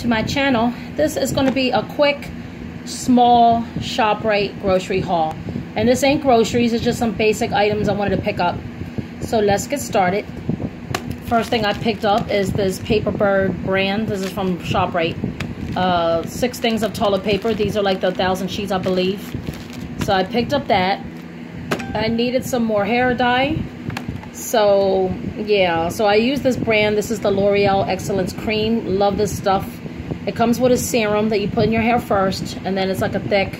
to my channel this is going to be a quick small ShopRite grocery haul. And this ain't groceries it's just some basic items I wanted to pick up. So let's get started. First thing I picked up is this Paperbird brand. This is from ShopRite. Uh, six things of toilet paper. These are like the thousand sheets I believe. So I picked up that. I needed some more hair dye. So yeah. So I use this brand. This is the L'Oreal Excellence Cream. Love this stuff it comes with a serum that you put in your hair first, and then it's like a thick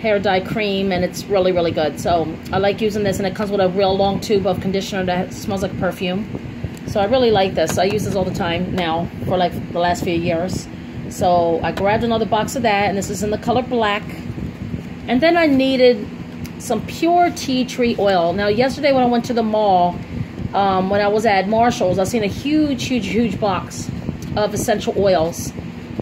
hair dye cream, and it's really, really good. So I like using this, and it comes with a real long tube of conditioner that smells like perfume. So I really like this. I use this all the time now for like the last few years. So I grabbed another box of that, and this is in the color black. And then I needed some pure tea tree oil. Now, yesterday when I went to the mall, um, when I was at Marshall's, I seen a huge, huge, huge box of essential oils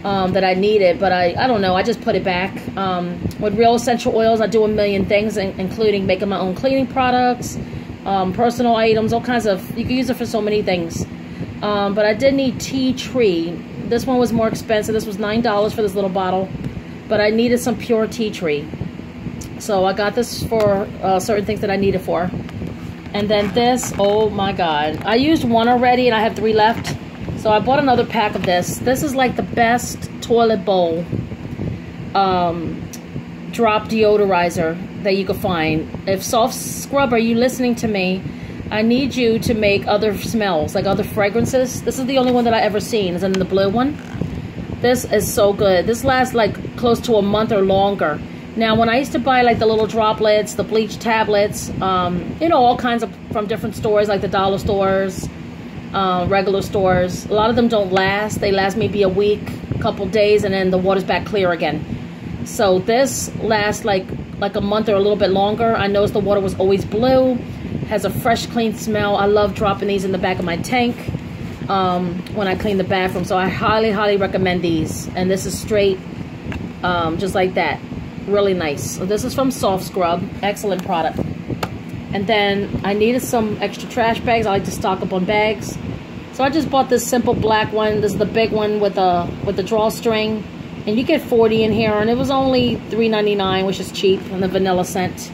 um, that I needed, but I, I don't know, I just put it back. Um, with real essential oils, I do a million things, including making my own cleaning products, um, personal items, all kinds of, you can use it for so many things. Um, but I did need tea tree. This one was more expensive. This was $9 for this little bottle, but I needed some pure tea tree. So I got this for uh, certain things that I needed for. And then this, oh my God. I used one already and I have three left. So I bought another pack of this. This is like the best toilet bowl um, drop deodorizer that you could find. If Soft Scrub, are you listening to me? I need you to make other smells, like other fragrances. This is the only one that I ever seen. Is in the blue one. This is so good. This lasts like close to a month or longer. Now, when I used to buy like the little droplets, the bleach tablets, um, you know, all kinds of from different stores, like the dollar stores, uh, regular stores. A lot of them don't last. They last maybe a week, a couple days, and then the water's back clear again. So this lasts like like a month or a little bit longer. I noticed the water was always blue, has a fresh, clean smell. I love dropping these in the back of my tank um, when I clean the bathroom. So I highly, highly recommend these. And this is straight, um, just like that. Really nice. So this is from Soft Scrub. Excellent product. And then I needed some extra trash bags. I like to stock up on bags. So I just bought this simple black one. This is the big one with the with the drawstring. And you get 40 in here. And it was only $3.99, which is cheap, and the vanilla scent.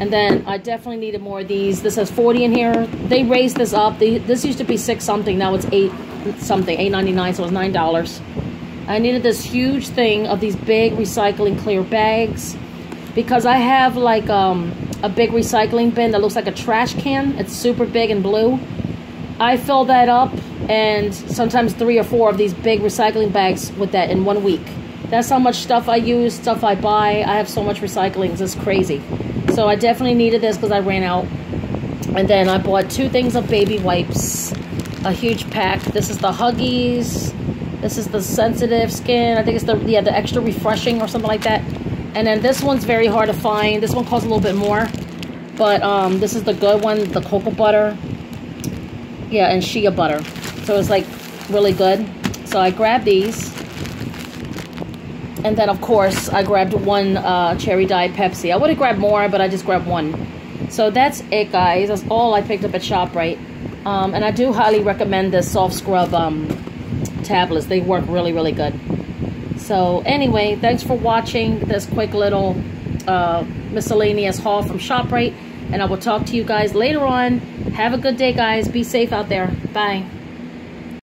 And then I definitely needed more of these. This has 40 in here. They raised this up. They, this used to be 6 something. Now it's 8 something, 8.99, so it's $9. I needed this huge thing of these big recycling clear bags because I have like um, a big recycling bin that looks like a trash can. It's super big and blue. I fill that up and sometimes three or four of these big recycling bags with that in one week. That's how much stuff I use, stuff I buy. I have so much recycling, it's crazy. So I definitely needed this because I ran out. And then I bought two things of baby wipes, a huge pack. This is the Huggies. This is the sensitive skin. I think it's the yeah the extra refreshing or something like that. And then this one's very hard to find. This one costs a little bit more. But um, this is the good one, the cocoa butter. Yeah, and shea butter. So it's like really good. So I grabbed these. And then, of course, I grabbed one uh, cherry diet Pepsi. I would have grabbed more, but I just grabbed one. So that's it, guys. That's all I picked up at ShopRite. Um, and I do highly recommend the Soft Scrub um, tablets. They work really, really good. So anyway, thanks for watching this quick little uh, miscellaneous haul from ShopRite. And I will talk to you guys later on. Have a good day, guys. Be safe out there. Bye.